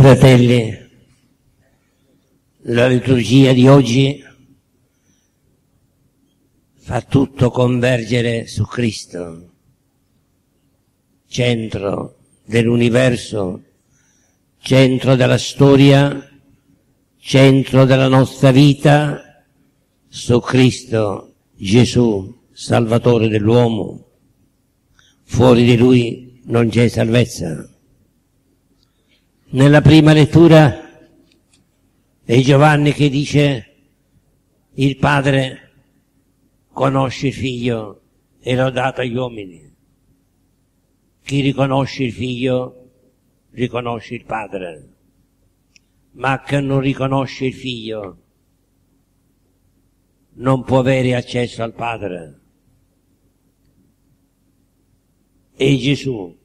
Fratelli, la liturgia di oggi fa tutto convergere su Cristo, centro dell'universo, centro della storia, centro della nostra vita, su Cristo Gesù, Salvatore dell'uomo. Fuori di Lui non c'è salvezza. Nella prima lettura è Giovanni che dice il Padre conosce il Figlio e l'ha dato agli uomini. Chi riconosce il Figlio riconosce il Padre, ma chi non riconosce il Figlio non può avere accesso al Padre. E Gesù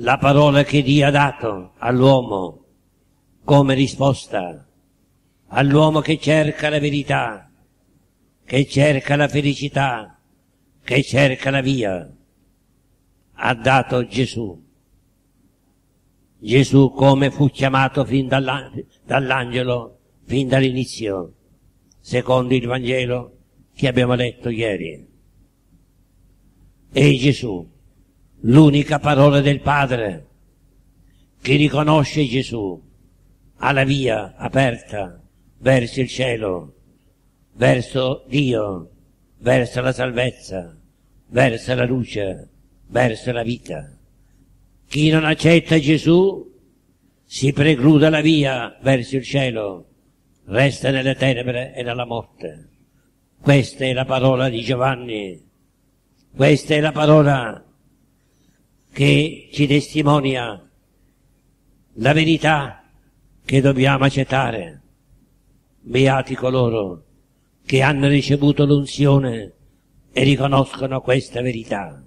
la parola che Dio ha dato all'uomo come risposta, all'uomo che cerca la verità, che cerca la felicità, che cerca la via, ha dato Gesù. Gesù come fu chiamato fin dall'angelo, fin dall'inizio, secondo il Vangelo che abbiamo letto ieri. E Gesù l'unica parola del Padre. Chi riconosce Gesù ha la via aperta verso il cielo, verso Dio, verso la salvezza, verso la luce, verso la vita. Chi non accetta Gesù si precluda la via verso il cielo, resta nelle tenebre e nella morte. Questa è la parola di Giovanni, questa è la parola che ci testimonia la verità che dobbiamo accettare. Beati coloro che hanno ricevuto l'unzione e riconoscono questa verità.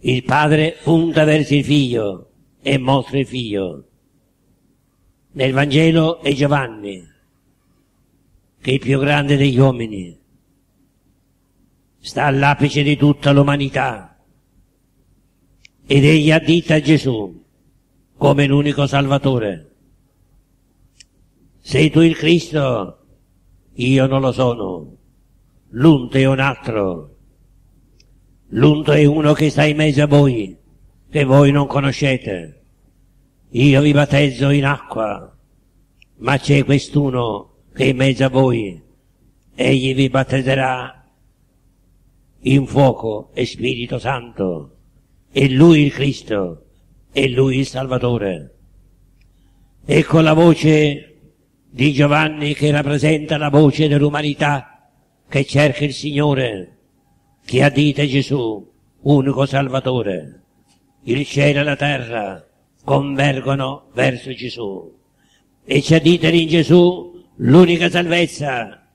Il padre punta verso il figlio e mostra il figlio. Nel Vangelo è Giovanni, che è il più grande degli uomini, sta all'apice di tutta l'umanità ed egli addita Gesù come l'unico Salvatore. Sei tu il Cristo? Io non lo sono. L'unto è un altro. L'unto è uno che sta in mezzo a voi, che voi non conoscete. Io vi battezzo in acqua, ma c'è quest'uno che è in mezzo a voi. Egli vi battezzerà in fuoco e Spirito Santo. È Lui il Cristo, è Lui il Salvatore. Ecco la voce di Giovanni che rappresenta la voce dell'umanità che cerca il Signore, che addita Gesù, unico Salvatore. Il cielo e la terra convergono verso Gesù e ci additano in Gesù l'unica salvezza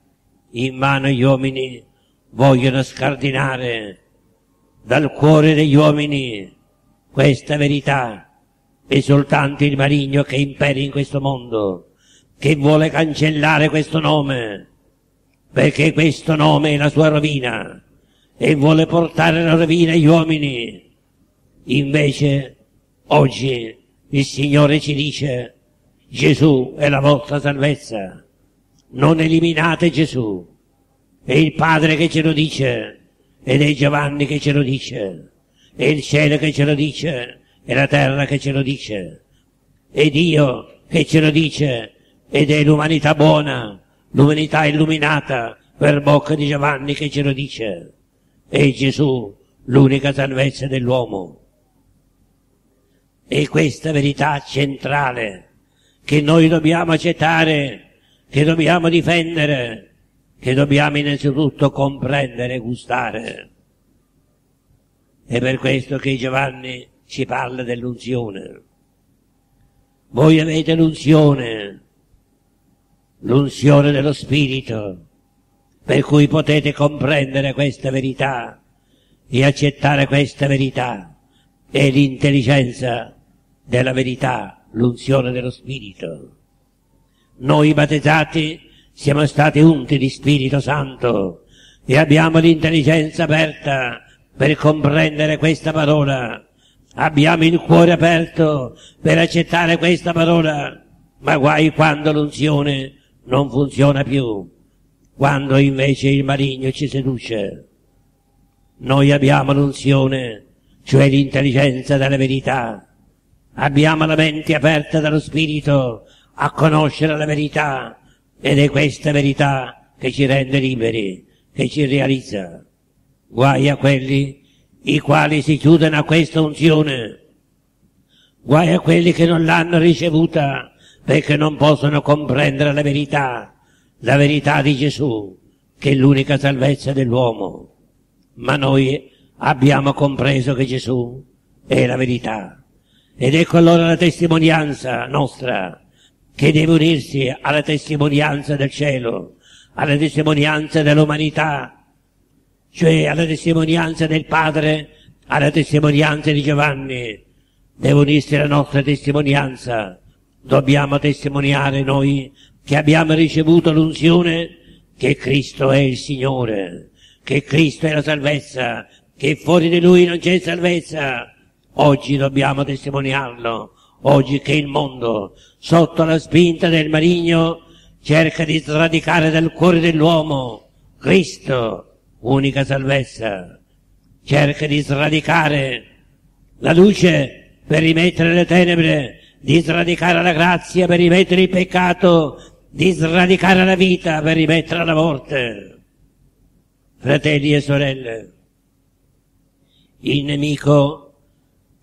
in mano agli uomini vogliono scardinare dal cuore degli uomini questa verità è soltanto il maligno che impera in questo mondo, che vuole cancellare questo nome, perché questo nome è la sua rovina e vuole portare la rovina agli uomini. Invece oggi il Signore ci dice Gesù è la vostra salvezza, non eliminate Gesù, è il Padre che ce lo dice, ed è Giovanni che ce lo dice, è il cielo che ce lo dice, è la terra che ce lo dice, è Dio che ce lo dice, ed è l'umanità buona, l'umanità illuminata per bocca di Giovanni che ce lo dice. È Gesù l'unica salvezza dell'uomo. E questa verità centrale che noi dobbiamo accettare, che dobbiamo difendere, che dobbiamo innanzitutto comprendere e gustare. È per questo che Giovanni ci parla dell'unzione. Voi avete l'unzione, l'unzione dello Spirito, per cui potete comprendere questa verità e accettare questa verità e l'intelligenza della verità, l'unzione dello Spirito. Noi battezzati siamo stati unti di Spirito Santo e abbiamo l'intelligenza aperta per comprendere questa parola. Abbiamo il cuore aperto per accettare questa parola, ma guai quando l'unzione non funziona più, quando invece il maligno ci seduce. Noi abbiamo l'unzione, cioè l'intelligenza della verità. Abbiamo la mente aperta dallo Spirito a conoscere la verità ed è questa verità che ci rende liberi, che ci realizza. Guai a quelli i quali si chiudono a questa unzione. Guai a quelli che non l'hanno ricevuta perché non possono comprendere la verità, la verità di Gesù, che è l'unica salvezza dell'uomo. Ma noi abbiamo compreso che Gesù è la verità. Ed ecco allora la testimonianza nostra, che deve unirsi alla testimonianza del cielo, alla testimonianza dell'umanità, cioè alla testimonianza del Padre, alla testimonianza di Giovanni. Deve unirsi la nostra testimonianza. Dobbiamo testimoniare noi che abbiamo ricevuto l'unzione che Cristo è il Signore, che Cristo è la salvezza, che fuori di Lui non c'è salvezza. Oggi dobbiamo testimoniarlo, oggi che il mondo, sotto la spinta del maligno, cerca di sradicare dal cuore dell'uomo Cristo, unica salvezza, cerca di sradicare la luce per rimettere le tenebre, di sradicare la grazia per rimettere il peccato, di sradicare la vita per rimettere la morte. Fratelli e sorelle, il nemico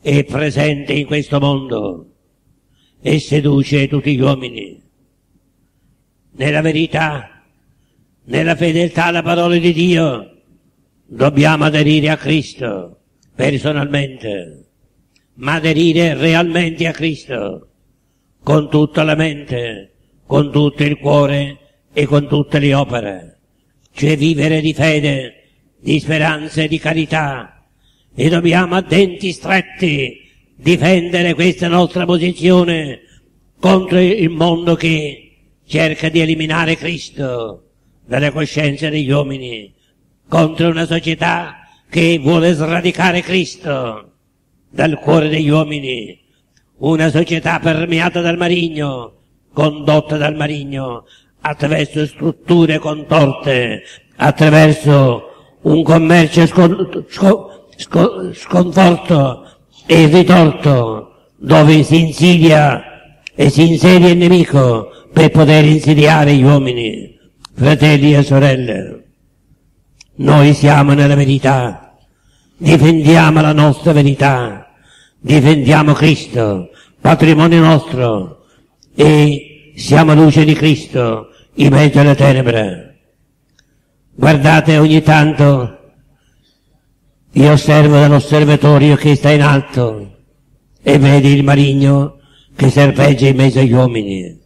è presente in questo mondo e seduce tutti gli uomini. Nella verità, nella fedeltà alla parola di Dio, dobbiamo aderire a Cristo personalmente, ma aderire realmente a Cristo, con tutta la mente, con tutto il cuore e con tutte le opere, cioè vivere di fede, di speranza e di carità, e dobbiamo a denti stretti difendere questa nostra posizione contro il mondo che cerca di eliminare Cristo dalle coscienze degli uomini, contro una società che vuole sradicare Cristo dal cuore degli uomini, una società permeata dal marigno, condotta dal marigno attraverso strutture contorte, attraverso un commercio scon- scon- sconforto e ritorto dove si insidia e si insedia il nemico per poter insidiare gli uomini, fratelli e sorelle. Noi siamo nella verità, difendiamo la nostra verità, difendiamo Cristo, patrimonio nostro, e siamo luce di Cristo in mezzo alle tenebre. Guardate ogni tanto io osservo dall'osservatorio che sta in alto e vedi il marigno che serpeggia in mezzo agli uomini.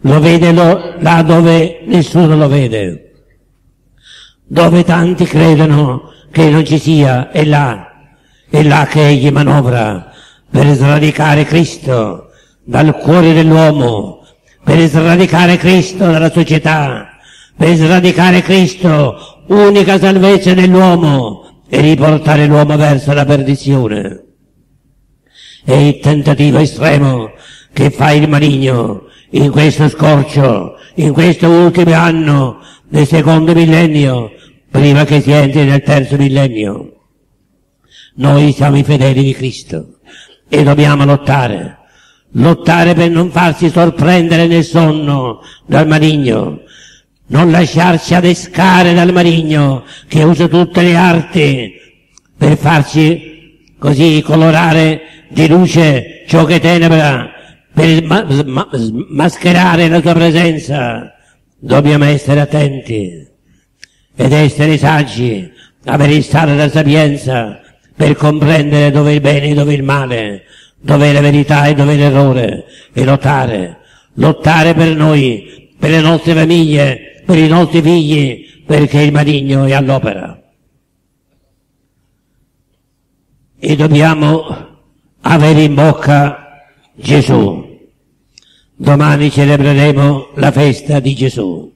Lo vede lo, là dove nessuno lo vede, dove tanti credono che non ci sia, è là, è là che egli manovra per sradicare Cristo dal cuore dell'uomo, per sradicare Cristo dalla società, per sradicare Cristo, unica salvezza dell'uomo, e riportare l'uomo verso la perdizione. È il tentativo estremo che fa il maligno in questo scorcio, in questo ultimo anno del secondo millennio, prima che si entri nel terzo millennio. Noi siamo i fedeli di Cristo e dobbiamo lottare, lottare per non farsi sorprendere nel sonno dal maligno, non lasciarci adescare dal marigno che usa tutte le arti per farci così colorare di luce ciò che tenebra, per ma- ma- mascherare la tua presenza. Dobbiamo essere attenti ed essere saggi, avere il stato della sapienza per comprendere dove il bene e dove il male, dove la verità e dove l'errore e lottare, lottare per noi, per le nostre famiglie, per i nostri figli perché il maligno è all'opera. E dobbiamo avere in bocca Gesù. Domani celebreremo la festa di Gesù.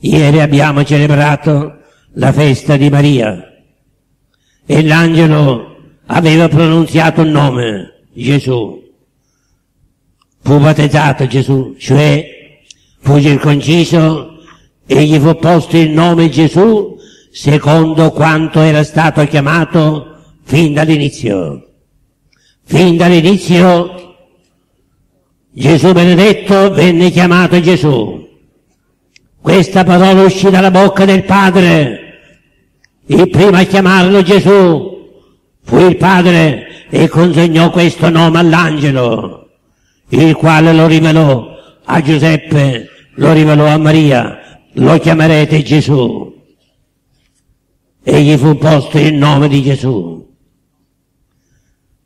Ieri abbiamo celebrato la festa di Maria. e l'angelo aveva pronunziato un nome, Gesù. Fu battezzato Gesù, cioè fu circonciso e gli fu posto il nome Gesù secondo quanto era stato chiamato fin dall'inizio. Fin dall'inizio Gesù benedetto venne chiamato Gesù. Questa parola uscì dalla bocca del Padre. Il primo a chiamarlo Gesù fu il Padre e consegnò questo nome all'angelo, il quale lo rivelò a Giuseppe, lo rivelò a Maria, lo chiamerete Gesù. E gli fu posto il nome di Gesù.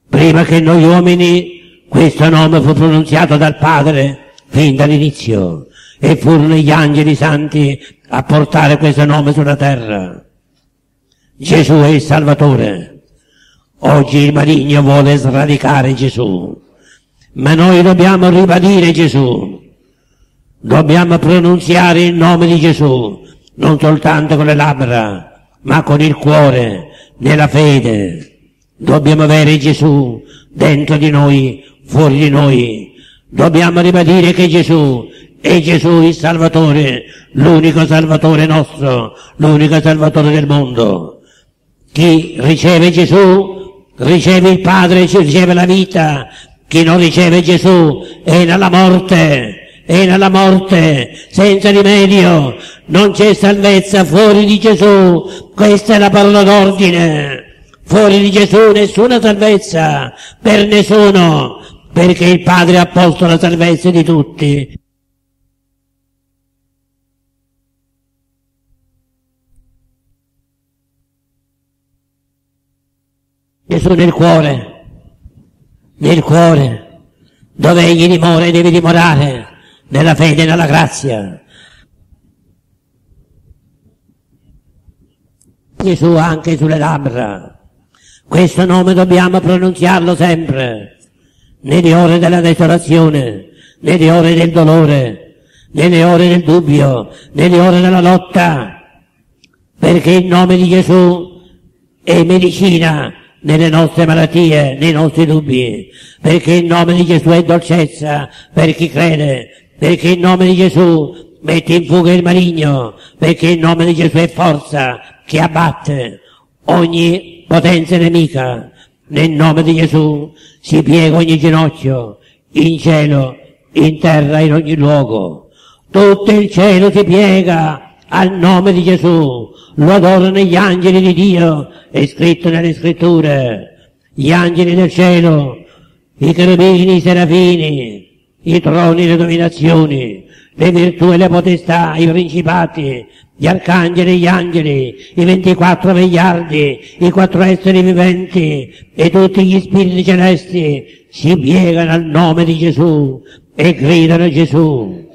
Prima che noi uomini questo nome fu pronunziato dal Padre fin dall'inizio e furono gli angeli santi a portare questo nome sulla terra. Gesù è il Salvatore. Oggi il maligno vuole sradicare Gesù, ma noi dobbiamo ribadire Gesù. Dobbiamo pronunziare il nome di Gesù, non soltanto con le labbra, ma con il cuore, nella fede. Dobbiamo avere Gesù dentro di noi, fuori di noi. Dobbiamo ribadire che Gesù è Gesù il Salvatore, l'unico Salvatore nostro, l'unico Salvatore del mondo. Chi riceve Gesù riceve il Padre, riceve la vita. Chi non riceve Gesù è nella morte, è nella morte, senza rimedio. Non c'è salvezza fuori di Gesù. Questa è la parola d'ordine. Fuori di Gesù nessuna salvezza, per nessuno, perché il Padre ha posto la salvezza di tutti. Gesù nel cuore, nel cuore, dove egli dimora e deve dimorare, nella fede e nella grazia. Gesù anche sulle labbra, questo nome dobbiamo pronunziarlo sempre, nelle ore della desolazione, nelle ore del dolore, nelle ore del dubbio, nelle ore della lotta, perché il nome di Gesù è medicina nelle nostre malattie, nei nostri dubbi, perché il nome di Gesù è dolcezza per chi crede, perché il nome di Gesù mette in fuga il maligno, perché il nome di Gesù è forza che abbatte ogni potenza nemica, nel nome di Gesù si piega ogni ginocchio, in cielo, in terra, in ogni luogo. Tutto il cielo si piega al nome di Gesù, lo adorano gli angeli di Dio, è scritto nelle scritture, gli angeli del cielo, i cherubini, i serafini, i troni, le dominazioni, le virtù e le potestà, i principati, gli arcangeli, gli angeli, i 24 vegliardi, i quattro esseri viventi e tutti gli spiriti celesti si piegano al nome di Gesù e gridano Gesù.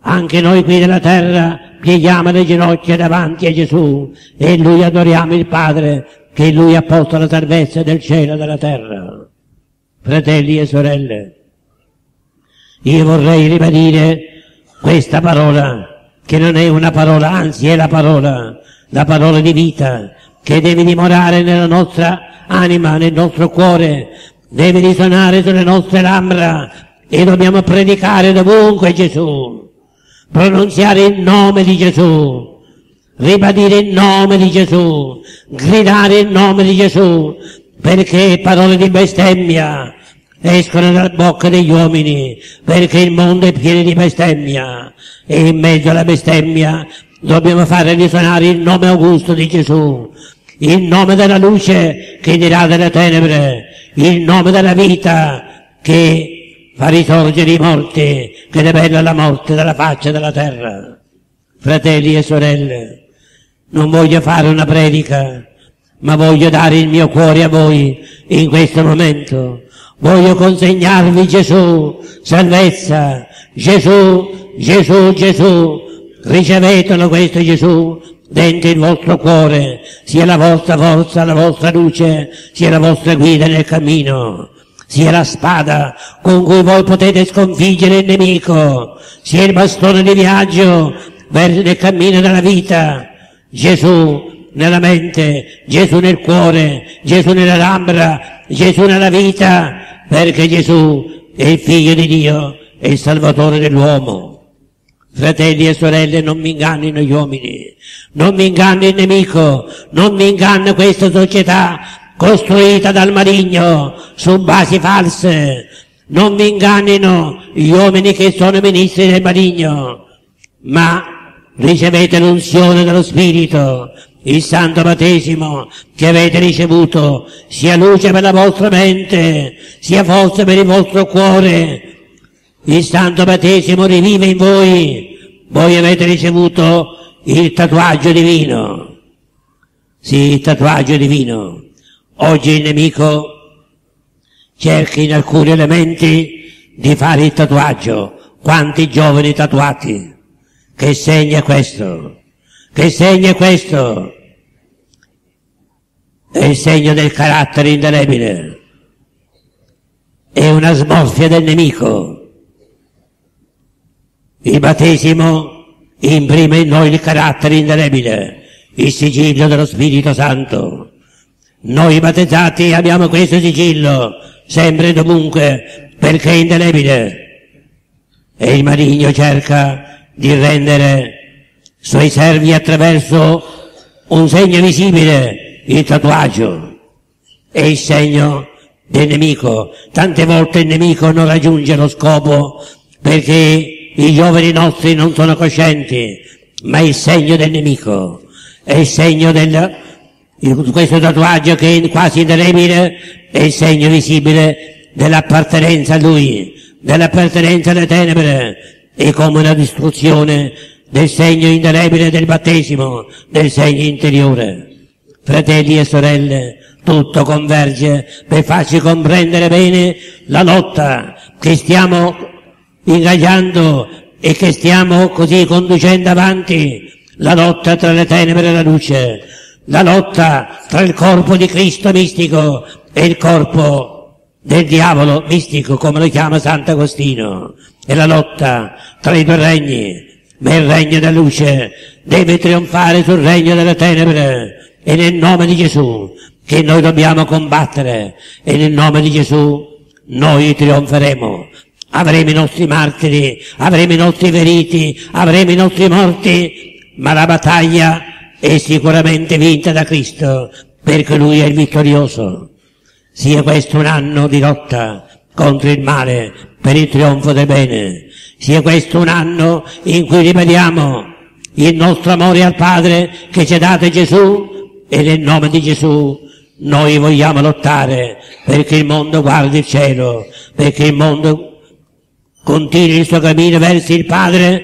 Anche noi qui della terra pieghiamo le ginocchia davanti a Gesù e Lui adoriamo il Padre che Lui ha posto la salvezza del cielo e della terra. Fratelli e sorelle, io vorrei ribadire questa parola che non è una parola, anzi è la parola, la parola di vita, che deve dimorare nella nostra anima, nel nostro cuore, deve risuonare sulle nostre labbra e dobbiamo predicare dovunque Gesù, pronunziare il nome di Gesù, ribadire il nome di Gesù, gridare il nome di Gesù, perché parole di bestemmia escono dalla bocca degli uomini, perché il mondo è pieno di bestemmia e in mezzo alla bestemmia dobbiamo fare risuonare il nome augusto di Gesù, il nome della luce che dirà delle tenebre, il nome della vita che fa risorgere i morti, che debella la morte dalla faccia della terra. Fratelli e sorelle, non voglio fare una predica, ma voglio dare il mio cuore a voi in questo momento. Voglio consegnarvi Gesù, salvezza, Gesù, Gesù, Gesù, ricevetelo questo Gesù dentro il vostro cuore, sia la vostra forza, la vostra luce, sia la vostra guida nel cammino, sia la spada con cui voi potete sconfiggere il nemico, sia il bastone di viaggio nel cammino della vita. Gesù nella mente, Gesù nel cuore, Gesù nelle labbra, Gesù nella vita, perché Gesù è il figlio di Dio e il salvatore dell'uomo. Fratelli e sorelle, non mi ingannino gli uomini, non mi inganni il nemico, non mi inganna questa società costruita dal maligno su basi false, non mi ingannino gli uomini che sono ministri del maligno, ma ricevete l'unzione dello Spirito, il santo battesimo che avete ricevuto, sia luce per la vostra mente, sia forza per il vostro cuore. Il santo battesimo rivive in voi, voi avete ricevuto il tatuaggio divino. Sì, il tatuaggio divino. Oggi il nemico cerca in alcuni elementi di fare il tatuaggio. Quanti giovani tatuati? Che segna questo? Che segna questo? È il segno del carattere indelebile. È una smorfia del nemico. Il battesimo imprime in noi il carattere indelebile, il sigillo dello Spirito Santo. Noi battezzati abbiamo questo sigillo, sempre e dovunque, perché è indelebile. E il maligno cerca di rendere suoi servi attraverso un segno visibile, il tatuaggio. È il segno del nemico. Tante volte il nemico non raggiunge lo scopo perché i giovani nostri non sono coscienti, ma è il segno del nemico, è il segno del, questo tatuaggio che è quasi indelebile, è il segno visibile dell'appartenenza a lui, dell'appartenenza alle tenebre, è come una distruzione del segno indelebile del battesimo, del segno interiore. Fratelli e sorelle, tutto converge per farci comprendere bene la lotta che stiamo ingaggiando e che stiamo così conducendo avanti. La lotta tra le tenebre e la luce, la lotta tra il corpo di Cristo mistico e il corpo del diavolo mistico, come lo chiama Sant'Agostino, è la lotta tra i due regni, ma il regno della luce deve trionfare sul regno delle tenebre e nel nome di Gesù che noi dobbiamo combattere e nel nome di Gesù noi trionferemo avremo i nostri martiri, avremo i nostri feriti, avremo i nostri morti, ma la battaglia è sicuramente vinta da Cristo, perché Lui è il vittorioso. Sia questo un anno di lotta contro il male per il trionfo del bene. Sia questo un anno in cui ripetiamo il nostro amore al Padre che ci ha dato Gesù e nel nome di Gesù noi vogliamo lottare perché il mondo guardi il cielo, perché il mondo continui il suo cammino verso il Padre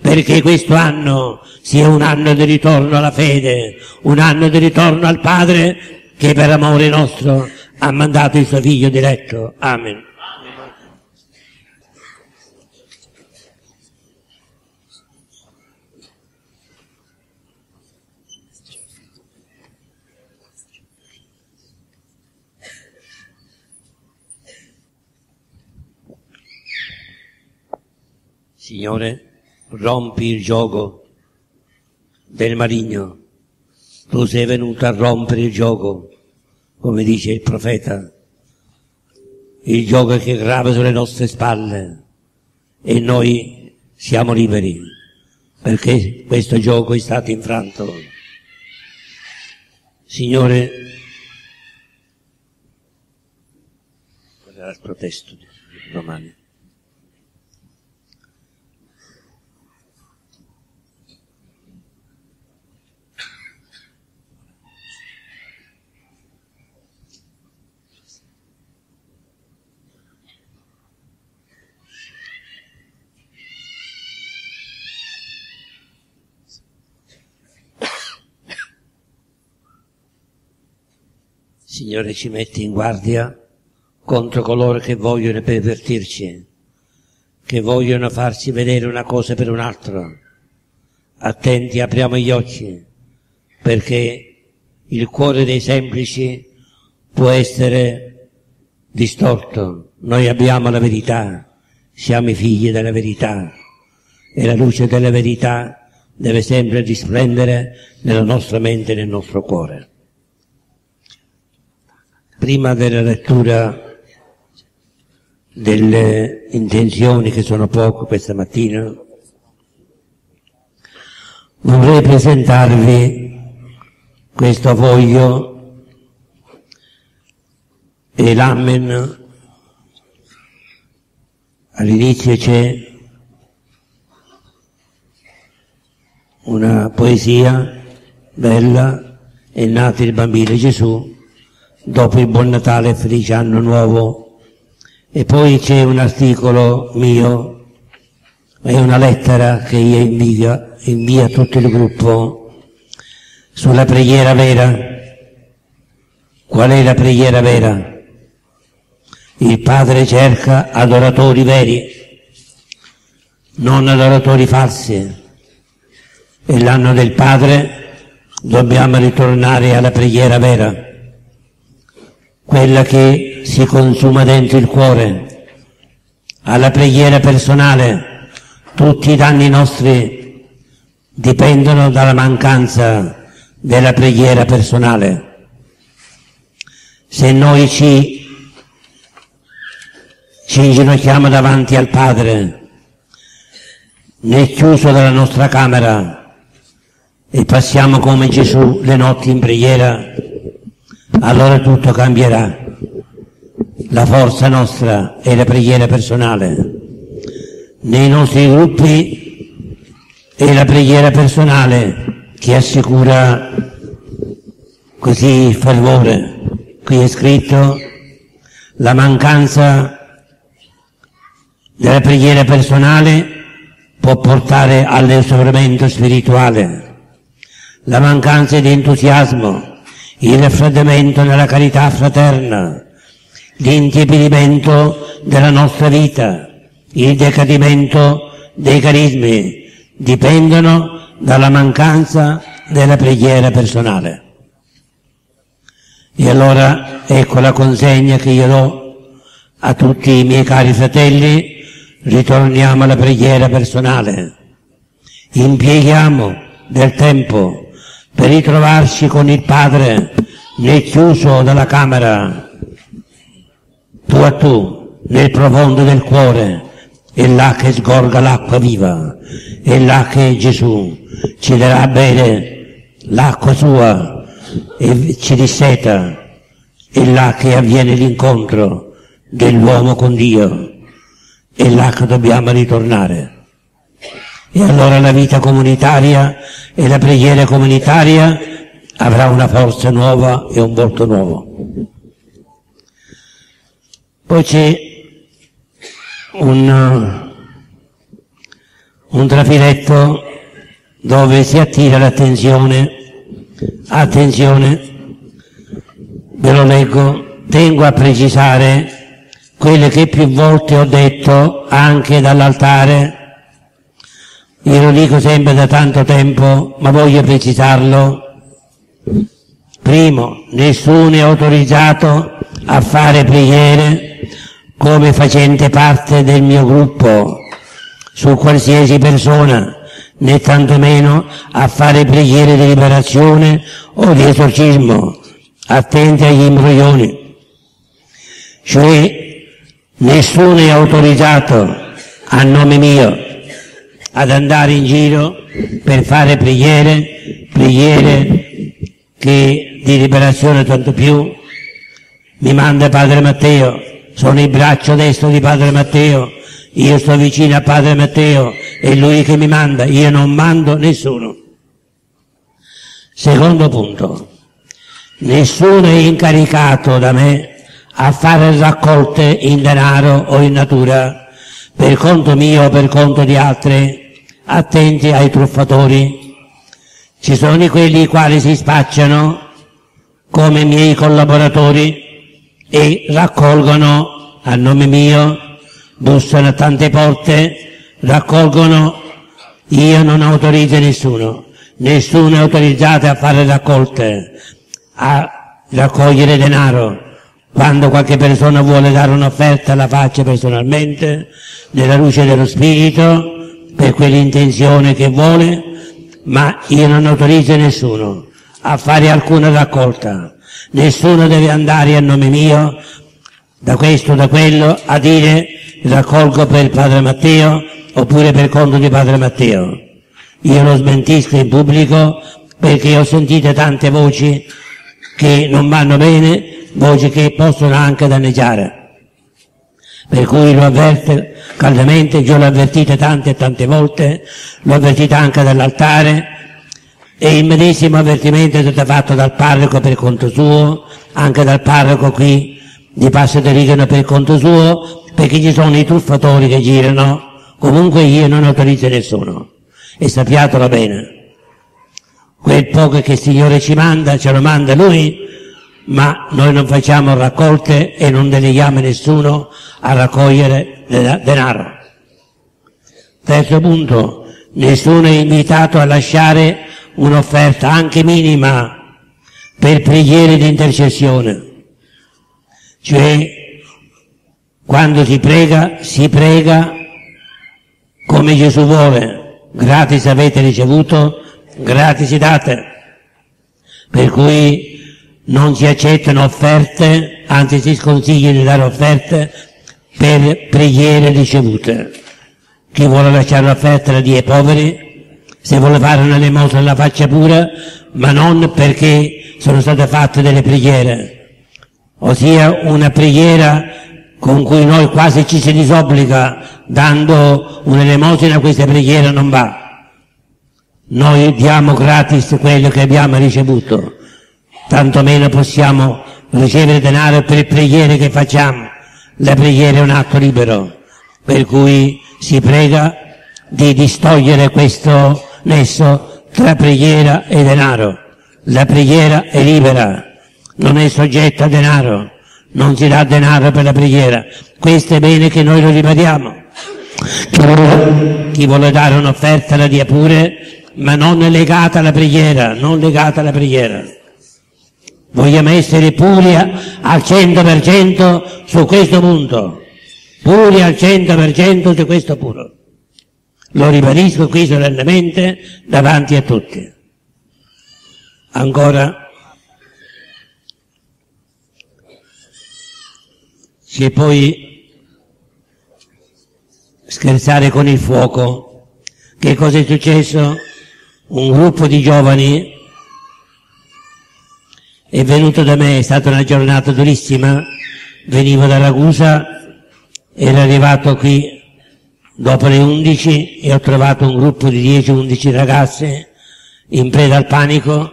perché questo anno sia un anno di ritorno alla fede, un anno di ritorno al Padre che per amore nostro ha mandato il suo figlio diretto. Amen. Signore, rompi il gioco del maligno. Tu sei venuto a rompere il gioco, come dice il profeta, il gioco che grava sulle nostre spalle e noi siamo liberi perché questo gioco è stato infranto. Signore, protesto domani. Signore ci metti in guardia contro coloro che vogliono pervertirci, che vogliono farci vedere una cosa per un'altra. Attenti, apriamo gli occhi, perché il cuore dei semplici può essere distorto. Noi abbiamo la verità, siamo i figli della verità e la luce della verità deve sempre risplendere nella nostra mente e nel nostro cuore. Prima della lettura delle intenzioni che sono poco questa mattina, vorrei presentarvi questo foglio e l'amen. All'inizio c'è una poesia bella, è nato il bambino Gesù, dopo il buon Natale e felice anno nuovo e poi c'è un articolo mio, è una lettera che io invio, invio a tutto il gruppo sulla preghiera vera. Qual è la preghiera vera? Il Padre cerca adoratori veri, non adoratori falsi. E l'anno del Padre dobbiamo ritornare alla preghiera vera quella che si consuma dentro il cuore, alla preghiera personale. Tutti i danni nostri dipendono dalla mancanza della preghiera personale. Se noi ci, ci inginocchiamo davanti al Padre, nel chiuso della nostra camera, e passiamo come Gesù le notti in preghiera, allora tutto cambierà. La forza nostra è la preghiera personale. Nei nostri gruppi è la preghiera personale che assicura così fervore. Qui è scritto la mancanza della preghiera personale può portare all'esaurimento spirituale. La mancanza di entusiasmo il raffreddamento nella carità fraterna, l'intiepidimento della nostra vita, il decadimento dei carismi dipendono dalla mancanza della preghiera personale. E allora ecco la consegna che io do a tutti i miei cari fratelli, ritorniamo alla preghiera personale, impieghiamo del tempo per ritrovarci con il Padre nel chiuso della camera, tu a tu, nel profondo del cuore, è là che sgorga l'acqua viva, è là che Gesù ci darà a bere l'acqua sua e ci disseta, è là che avviene l'incontro dell'uomo con Dio, è là che dobbiamo ritornare. E allora la vita comunitaria e la preghiera comunitaria avrà una forza nuova e un volto nuovo. Poi c'è un, un trafiletto dove si attira l'attenzione, attenzione, ve lo leggo, tengo a precisare quelle che più volte ho detto anche dall'altare io lo dico sempre da tanto tempo, ma voglio precisarlo. Primo, nessuno è autorizzato a fare preghiere come facente parte del mio gruppo su qualsiasi persona, né tantomeno a fare preghiere di liberazione o di esorcismo. Attenti agli imbroglioni. Cioè, nessuno è autorizzato a nome mio ad andare in giro per fare preghiere, preghiere che di liberazione tanto più mi manda Padre Matteo, sono il braccio destro di Padre Matteo, io sto vicino a Padre Matteo, è lui che mi manda, io non mando nessuno. Secondo punto, nessuno è incaricato da me a fare raccolte in denaro o in natura per conto mio o per conto di altri attenti ai truffatori. Ci sono quelli i quali si spacciano come miei collaboratori e raccolgono a nome mio, bussano a tante porte, raccolgono, io non autorizzo nessuno, nessuno è autorizzato a fare raccolte, a raccogliere denaro. Quando qualche persona vuole dare un'offerta la faccia personalmente, nella luce dello Spirito, per quell'intenzione che vuole, ma io non autorizzo nessuno a fare alcuna raccolta. Nessuno deve andare a nome mio, da questo, da quello, a dire raccolgo per Padre Matteo oppure per conto di Padre Matteo. Io lo smentisco in pubblico perché ho sentito tante voci che non vanno bene, voci che possono anche danneggiare. Per cui lo avverte caldamente, io l'ho avvertito tante e tante volte, l'ho avvertito anche dall'altare, e il medesimo avvertimento è stato fatto dal parroco per conto suo, anche dal parroco qui di Passo de Rigano per conto suo, perché ci sono i truffatori che girano, comunque io non autorizzo nessuno, e sappiatelo bene. Quel poco che il Signore ci manda, ce lo manda Lui, ma noi non facciamo raccolte e non deleghiamo nessuno a raccogliere denaro. Terzo punto, nessuno è invitato a lasciare un'offerta anche minima per preghiere di intercessione. Cioè, quando si prega, si prega come Gesù vuole. Gratis avete ricevuto, gratis date. Per cui non si accettano offerte, anzi si sconsiglia di dare offerte per preghiere ricevute. Chi vuole lasciare l'offerta la dia ai poveri, se vuole fare una lemosina la faccia pure, ma non perché sono state fatte delle preghiere, ossia una preghiera con cui noi quasi ci si disobbliga dando un'elemosina, questa preghiera non va. Noi diamo gratis quello che abbiamo ricevuto, tanto meno possiamo ricevere denaro per le preghiere che facciamo. La preghiera è un atto libero, per cui si prega di distogliere questo nesso tra preghiera e denaro. La preghiera è libera, non è soggetta a denaro, non si dà denaro per la preghiera. Questo è bene che noi lo ribadiamo. Chi vuole dare un'offerta la dia pure, ma non legata alla preghiera, non legata alla preghiera. Vogliamo essere puri al 100% su questo punto, puri al 100% su questo punto. Lo ribadisco qui solennemente davanti a tutti. Ancora, si è poi scherzare con il fuoco. Che cosa è successo? Un gruppo di giovani. È venuto da me, è stata una giornata durissima, venivo da Ragusa, era arrivato qui Dopo le 11 e ho trovato un gruppo di 10-11 ragazze in preda al panico,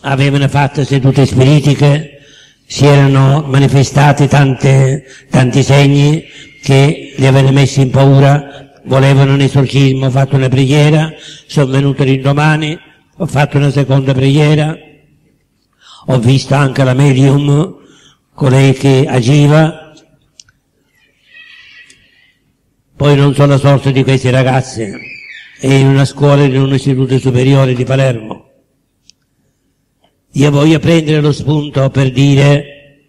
avevano fatto sedute spiritiche, si erano manifestati tante, tanti segni che li avevano messi in paura, volevano un esorcismo, ho fatto una preghiera, sono venuto l'indomani, ho fatto una seconda preghiera, ho visto anche la medium, colei che agiva, Poi non so la sorte di questi ragazzi. È in una scuola, in un istituto superiore di Palermo. Io voglio prendere lo spunto per dire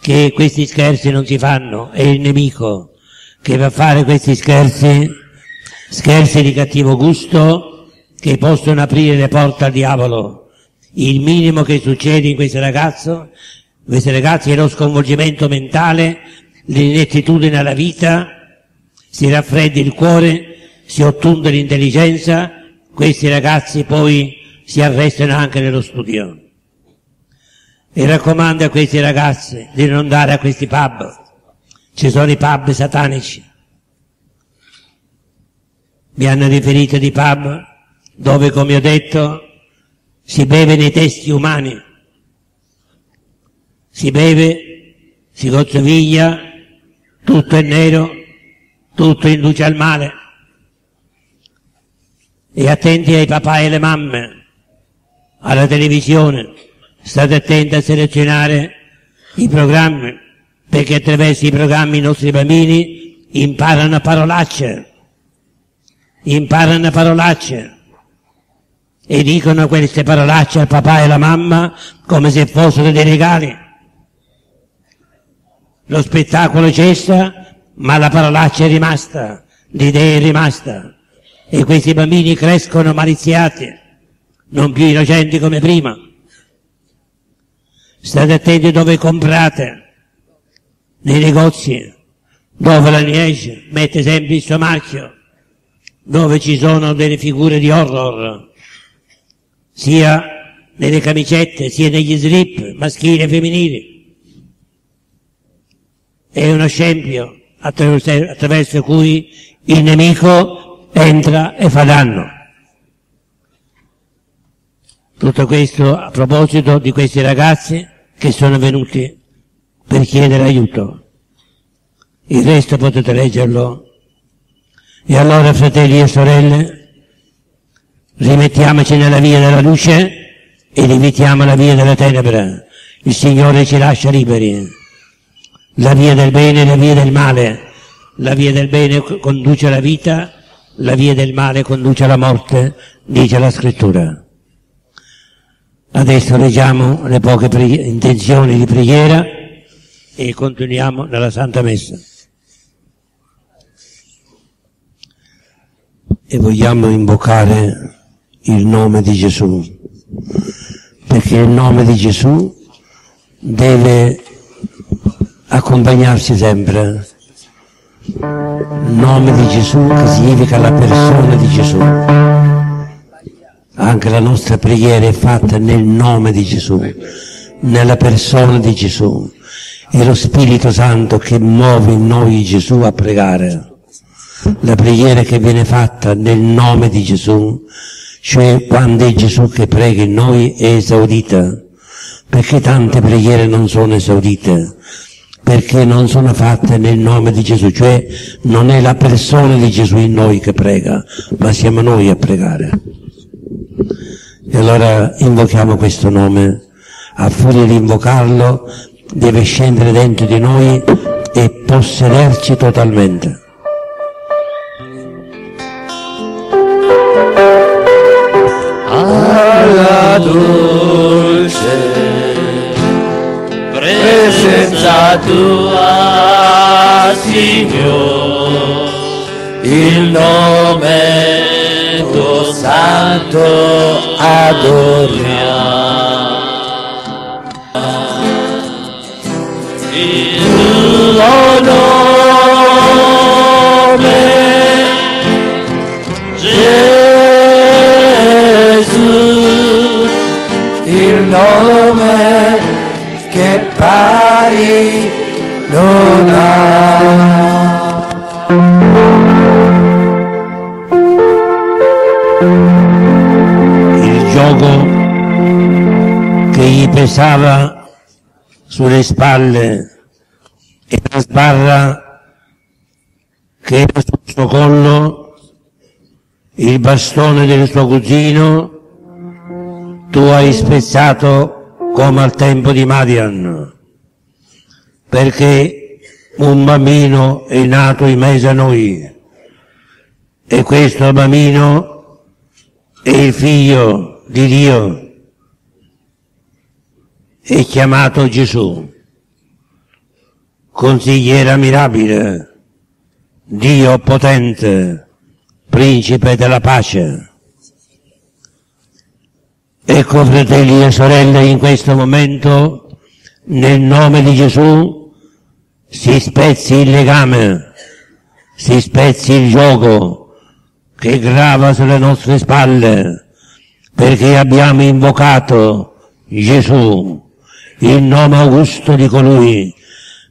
che questi scherzi non si fanno, è il nemico che va a fare questi scherzi, scherzi di cattivo gusto che possono aprire le porte al diavolo. Il minimo che succede in questo ragazzo, questi ragazzi è lo sconvolgimento mentale, l'inettitudine alla vita, si raffreddi il cuore, si ottunde l'intelligenza, questi ragazzi poi si arrestano anche nello studio. E raccomando a questi ragazzi di non andare a questi pub. Ci sono i pub satanici. Mi hanno riferito di pub dove, come ho detto, si beve nei testi umani. Si beve, si gozzoviglia, tutto è nero, tutto induce al male. E attenti ai papà e alle mamme, alla televisione, state attenti a selezionare i programmi, perché attraverso i programmi i nostri bambini imparano parolacce, imparano parolacce e dicono queste parolacce al papà e alla mamma come se fossero dei regali. Lo spettacolo cessa ma la parolaccia è rimasta, l'idea è rimasta e questi bambini crescono maliziati, non più innocenti come prima. State attenti dove comprate, nei negozi, dove la Niege mette sempre il suo marchio, dove ci sono delle figure di horror, sia nelle camicette, sia negli slip maschili e femminili. È uno scempio attraverso, attraverso cui il nemico entra e fa danno. Tutto questo a proposito di questi ragazzi che sono venuti per chiedere aiuto. Il resto potete leggerlo. E allora, fratelli e sorelle, rimettiamoci nella via della luce ed evitiamo la via della tenebra. Il Signore ci lascia liberi. La via del bene e la via del male. La via del bene conduce alla vita, la via del male conduce alla morte, dice la scrittura. Adesso leggiamo le poche intenzioni di preghiera e continuiamo nella Santa Messa. E vogliamo invocare il nome di Gesù, perché il nome di Gesù deve accompagnarci sempre. Il nome di Gesù che significa la persona di Gesù. Anche la nostra preghiera è fatta nel nome di Gesù, nella persona di Gesù. È lo Spirito Santo che muove in noi Gesù a pregare. La preghiera che viene fatta nel nome di Gesù, cioè quando è Gesù che prega in noi, è esaudita. Perché tante preghiere non sono esaudite? Perché non sono fatte nel nome di Gesù, cioè non è la persona di Gesù in noi che prega, ma siamo noi a pregare. E allora invochiamo questo nome. A furia di invocarlo deve scendere dentro di noi e possederci totalmente. Alla dolce presenza tua, Signore, il nome tuo santo adoriamo. Il tuo nome, Gesù, il nome che pari non ha. Il gioco che gli pesava sulle spalle e la sbarra che era sul suo collo, il bastone del suo cugino, tu hai spezzato come al tempo di Madian, perché un bambino è nato in mezzo a noi e questo bambino è il figlio di Dio, è chiamato Gesù, consigliere mirabile, Dio potente, principe della pace. Ecco fratelli e sorelle, in questo momento, nel nome di Gesù, si spezzi il legame, si spezzi il gioco che grava sulle nostre spalle, perché abbiamo invocato Gesù, il nome augusto di colui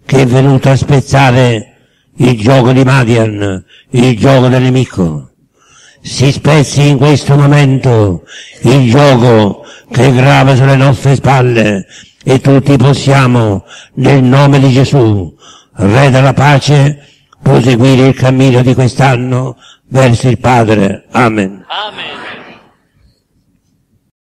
che è venuto a spezzare il gioco di Madian, il gioco del nemico. Si spezzi in questo momento il gioco che grava sulle nostre spalle e tutti possiamo, nel nome di Gesù, Re della pace, proseguire il cammino di quest'anno verso il Padre. Amen. Amen.